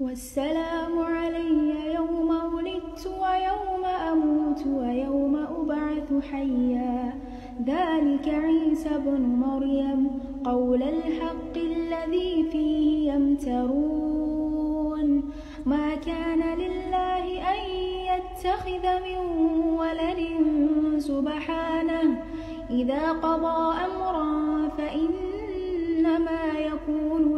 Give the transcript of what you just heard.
والسلام علي يوم ولدت ويوم أموت ويوم أبعث حيا. ذلك عيسى بن مريم قول الحق الذي فيه يمترون. ما كان لله أن يتخذ من ولد سبحانه. إذا قضى أمرا فإنما يقول